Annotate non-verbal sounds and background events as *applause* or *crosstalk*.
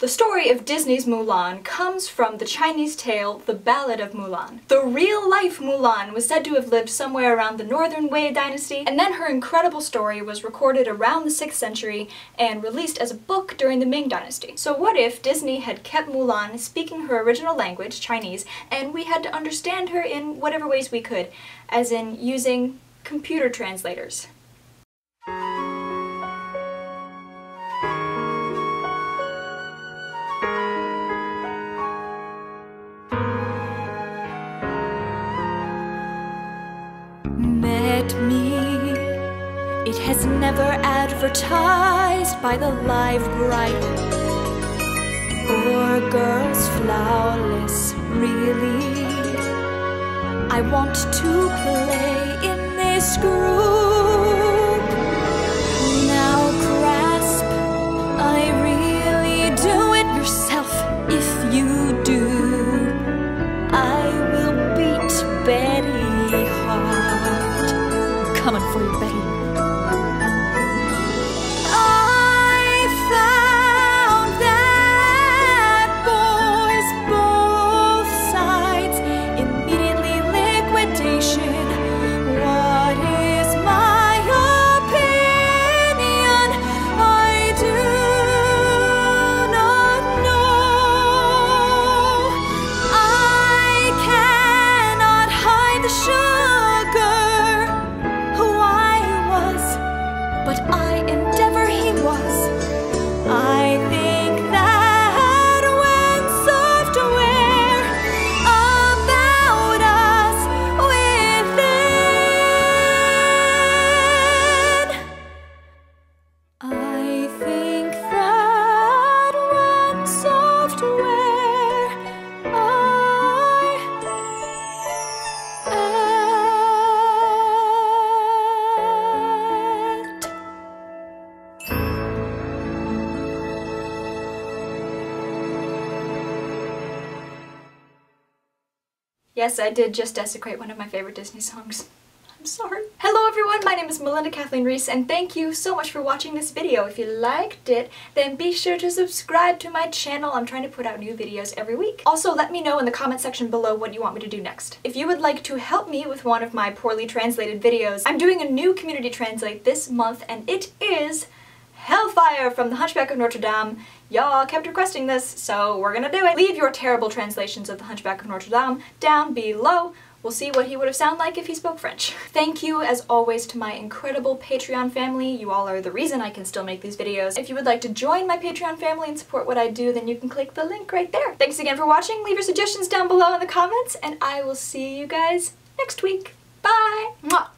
The story of Disney's Mulan comes from the Chinese tale The Ballad of Mulan. The real-life Mulan was said to have lived somewhere around the Northern Wei dynasty, and then her incredible story was recorded around the 6th century and released as a book during the Ming dynasty. So what if Disney had kept Mulan speaking her original language, Chinese, and we had to understand her in whatever ways we could, as in using computer translators? It has never advertised by the live bridal or girls flawless, really. I want to play in this group. Now grasp, I really do it yourself if you do. I will beat Betty Hart. Coming for you, Betty. But I Yes, I did just desecrate one of my favorite Disney songs. I'm sorry. Hello everyone, my name is Malinda Kathleen Reese and thank you so much for watching this video. If you liked it, then be sure to subscribe to my channel. I'm trying to put out new videos every week. Also, let me know in the comment section below what you want me to do next. If you would like to help me with one of my poorly translated videos, I'm doing a new community translate this month and it is Hellfire from The Hunchback of Notre Dame. Y'all kept requesting this, so we're gonna do it. Leave your terrible translations of The Hunchback of Notre Dame down below. We'll see what he would have sounded like if he spoke French. *laughs* Thank you, as always, to my incredible Patreon family. You all are the reason I can still make these videos. If you would like to join my Patreon family and support what I do, then you can click the link right there. Thanks again for watching. Leave your suggestions down below in the comments, and I will see you guys next week. Bye! Mwah.